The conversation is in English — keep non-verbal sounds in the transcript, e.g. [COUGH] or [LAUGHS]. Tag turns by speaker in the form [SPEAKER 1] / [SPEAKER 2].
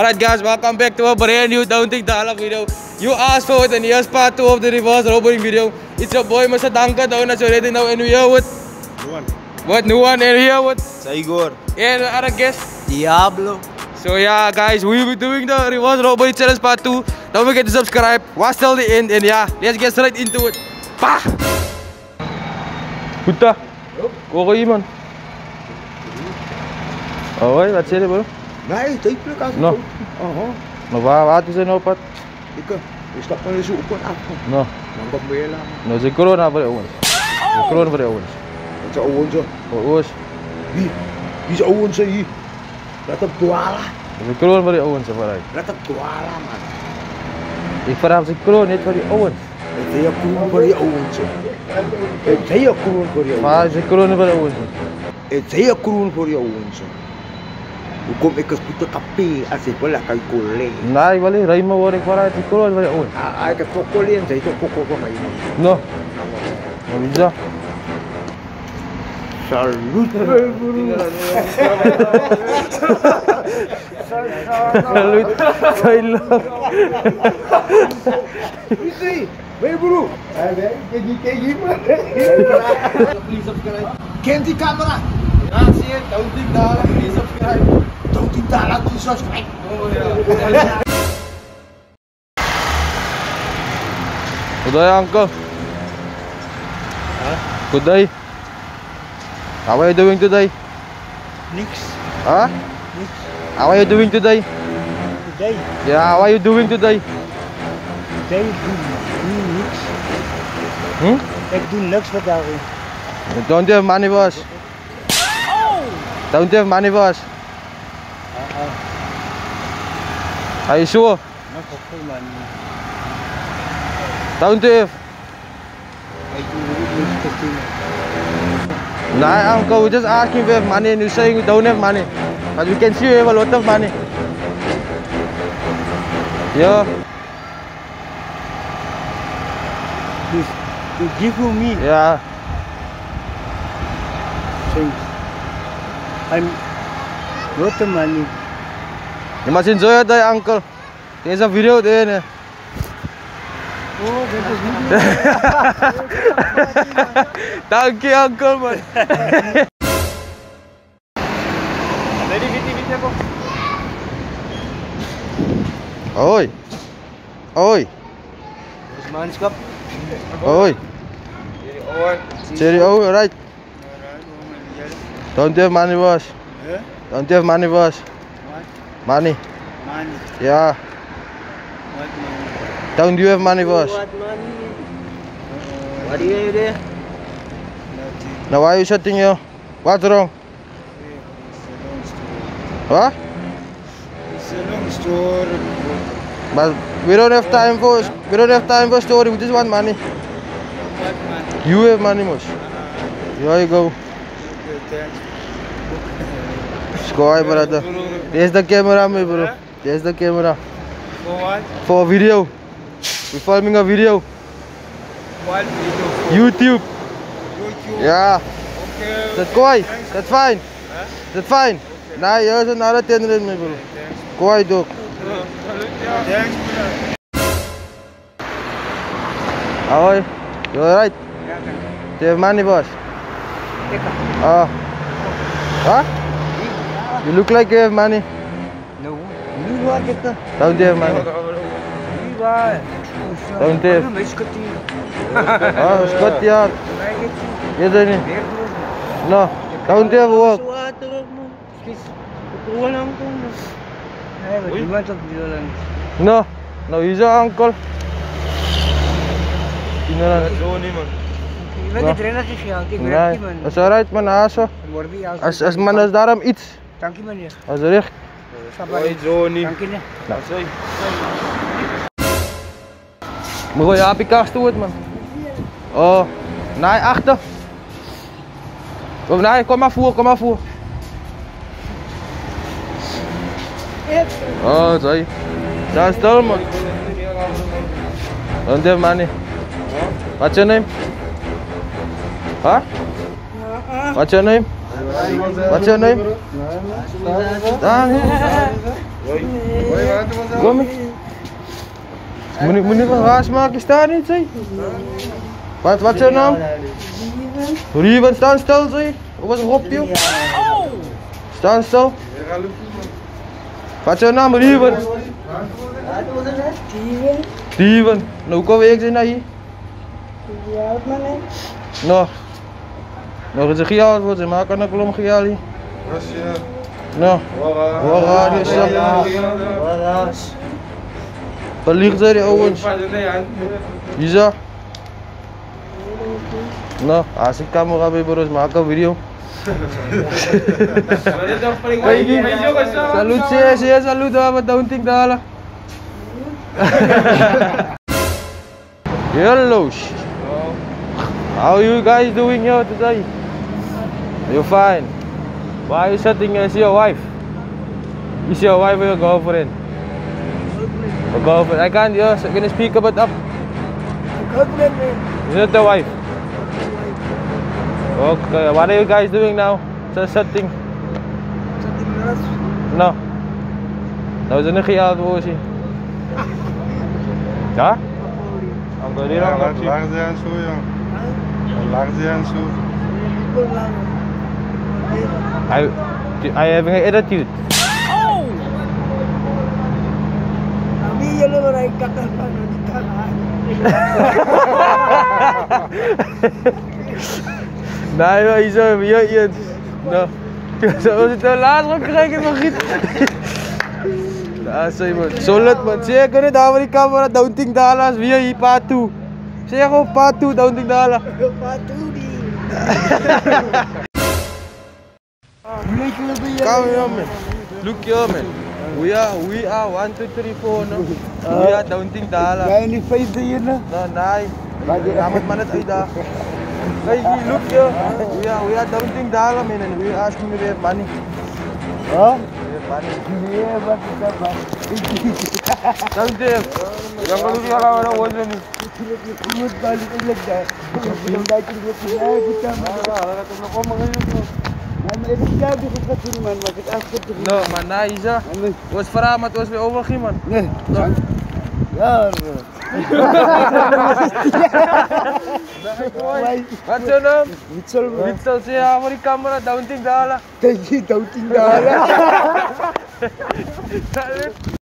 [SPEAKER 1] Alright guys, welcome back to a brand new Don't Think Dala video. You asked for it and here's part 2 of the reverse robbery video. It's your boy Mr. Danka down as you already know and we here with
[SPEAKER 2] Juan.
[SPEAKER 1] what new one and here with
[SPEAKER 2] Saigor.
[SPEAKER 1] and the other guest.
[SPEAKER 2] Diablo.
[SPEAKER 1] So yeah guys, we will be doing the reverse robbery challenge part 2. Don't forget to subscribe, watch till the end and yeah, let's get straight into it. Pa! Goed Hoor je iemand? Hoi, wat zeg bro?
[SPEAKER 2] Nee, tepelen kan
[SPEAKER 1] No.
[SPEAKER 2] Aha.
[SPEAKER 1] Maar waar, waar is er nou pad?
[SPEAKER 2] Ik, eh, ik stap maar eens op een appel.
[SPEAKER 1] No.
[SPEAKER 2] Dan kom je later.
[SPEAKER 1] Nou, ze corona voor de ouders. Oh. Corona voor de ouders.
[SPEAKER 2] Dat zijn ouders. Voor
[SPEAKER 1] ouders.
[SPEAKER 2] Wie? Wie is ouders hier? Dat op dwalen.
[SPEAKER 1] Dat is corona voor de ouders, vooruit.
[SPEAKER 2] Dat op dwalen, man.
[SPEAKER 1] Ik vraag ze corona niet voor die ouders.
[SPEAKER 2] Het is corona voor die ouders. Het is corona voor die ouders.
[SPEAKER 1] Maar
[SPEAKER 2] het is voor de ouders. Het is corona
[SPEAKER 1] voor die ouders. Hukum ekor skuter tapi asyik pula kali kulit.
[SPEAKER 2] Lai balik rai mau balik pokok lian tu pokok kau.
[SPEAKER 1] No. Bisa.
[SPEAKER 2] Salut.
[SPEAKER 1] Salut. Salut.
[SPEAKER 2] Baik buru. Please subscribe.
[SPEAKER 1] Kamera. Ah, Please subscribe.
[SPEAKER 2] Don't think that please subscribe.
[SPEAKER 1] Oh yeah. Good day, uncle. Good day. How are you doing today?
[SPEAKER 2] Nix.
[SPEAKER 1] Huh? Nix. How are you doing today?
[SPEAKER 2] Today,
[SPEAKER 1] Yeah, how are you doing today?
[SPEAKER 2] today doe nu niks.
[SPEAKER 1] Hmm?
[SPEAKER 2] Ik doe niks vandaag.
[SPEAKER 1] Don't you have money for us? Don't you have money for
[SPEAKER 2] thầy
[SPEAKER 1] xua nó phục
[SPEAKER 2] với mình tao tuyệt
[SPEAKER 1] Nah, I'm go just asking for money and you're saying you don't have money. But you can see you have a lot of money. Yeah.
[SPEAKER 2] To give you me.
[SPEAKER 1] Yeah.
[SPEAKER 2] Thanks. I'm lot of money.
[SPEAKER 1] You must enjoy your day, uncle. There's a video there.
[SPEAKER 2] Oh, dat is niet
[SPEAKER 1] Thank you, uncle, man.
[SPEAKER 2] Ready, viti, viti ako.
[SPEAKER 1] Oi. Oi.
[SPEAKER 2] Manskap.
[SPEAKER 1] Oi. Cherry, oh, right. Don't you have money for us?
[SPEAKER 2] Huh? Eh?
[SPEAKER 1] Don't you have money?
[SPEAKER 2] What?
[SPEAKER 1] Money.
[SPEAKER 2] Money.
[SPEAKER 1] Yeah.
[SPEAKER 2] What money?
[SPEAKER 1] Don't you have money for us?
[SPEAKER 2] What money? Uh, what do you do?
[SPEAKER 1] Now why are you shutting you? What's wrong? What?
[SPEAKER 2] It's a long story.
[SPEAKER 1] But we don't have time for we don't have time for story. We just want money.
[SPEAKER 2] What money?
[SPEAKER 1] You have money, Mosh. Here you go. Sky, brother. There's the camera, my bro. There's the camera.
[SPEAKER 2] For what?
[SPEAKER 1] For a video. We're filming a video.
[SPEAKER 2] What video?
[SPEAKER 1] YouTube.
[SPEAKER 2] YouTube.
[SPEAKER 1] Yeah.
[SPEAKER 2] Okay.
[SPEAKER 1] That's koi. That's fine.
[SPEAKER 2] Huh?
[SPEAKER 1] That's fine. Nah, here's another 10 rand, my bro. Koi, dog.
[SPEAKER 2] Thanks,
[SPEAKER 1] How are you? You alright? Do you have money, boss? Oh. Huh? You look like you have money.
[SPEAKER 2] No. You like it. Uh.
[SPEAKER 1] Don't you have money? Don't you? [LAUGHS] Ah, Scott
[SPEAKER 2] yard.
[SPEAKER 1] No. Don't you have work? No. No, he's your uncle. Ik zo
[SPEAKER 2] niet
[SPEAKER 1] man.
[SPEAKER 2] Ik ben niet trainer gegaan,
[SPEAKER 1] ik
[SPEAKER 2] werk niet
[SPEAKER 1] man. Ik alright man,
[SPEAKER 2] also. Als
[SPEAKER 1] man is Niet iets.
[SPEAKER 2] Dank je man. ja.
[SPEAKER 1] Als recht.
[SPEAKER 2] Sabay. Johnny. Dank je.
[SPEAKER 1] Moet je happy kast toe, man. Oh. Nee, achter. Oh, nee, kom maar voor, kom maar voor. Oh, sorry. Stand still, man. Don't have money. What's your name? Huh? What's your name? What's your name? Kom ik. Meneer, meneer van Raasmaak is daar niet, zeg. Wat, wat is jouw naam? Ruben, staan stil, zeg. Hoe was Rob, joh? Staan stil. Wat is jouw naam, Ruben? Steven. Nou, kom ik zijn naar hier. Nou. Nog nog eens een gejaald wordt, ze maken een klom gejaald. Nou, waar is dat? Waar is Wat ligt er, Owens? Isa? Nou, als ik camera bij Boris maak een video. Salut, zie je, salut, daar wat down ting daar. Hello. How are you guys doing here today? You fine? Why are you sitting as your wife? Is your wife or your girlfriend? Your girlfriend. I can't hear. Can you speak a bit up? Is it the wife? Okay. What are you guys doing now? Just sitting. No. Nou, ze niet gehaald worden zien. Ja? I'm going
[SPEAKER 3] Ja,
[SPEAKER 1] to
[SPEAKER 3] laat, laat ze aan zo, joh. Laat ze aan zo.
[SPEAKER 1] I, I have an attitude. Oh! [LAUGHS] Nee, maar je zou je, je, nou, is het nou later ook krijgen, ik giet. iets. Ja, sorry man. Solid man. Zeg, kunnen daar die camera dalas hier patu. Zeg gewoon patu. Patu die. [LAUGHS] Come here man. Look here man. We are we are one two three four no. We are Don't Think Dala.
[SPEAKER 2] Kaya ni Faith yun na.
[SPEAKER 1] No, nay. Amat manat ay da. Hey, look here. We are we are Don't Think Dala man and we asking if we have money.
[SPEAKER 2] Ha?
[SPEAKER 1] We have money.
[SPEAKER 2] Yeah, ba't ito ba?
[SPEAKER 1] Daunting. Yang kalau dia lawan awal ni.
[SPEAKER 2] Kumot balik ang lagda. Yung dati ko pinay, kita mo. Ano, ibig
[SPEAKER 1] No, maar na Isa, was verhaal, maar was weer overal [LAUGHS] man.
[SPEAKER 2] Nee. Ja,
[SPEAKER 1] Wat zo naam?
[SPEAKER 2] Witsel.
[SPEAKER 1] Witsel, zie je aan die camera, daunting dalen. [LAUGHS]
[SPEAKER 2] you, daunting dalen. [LAUGHS]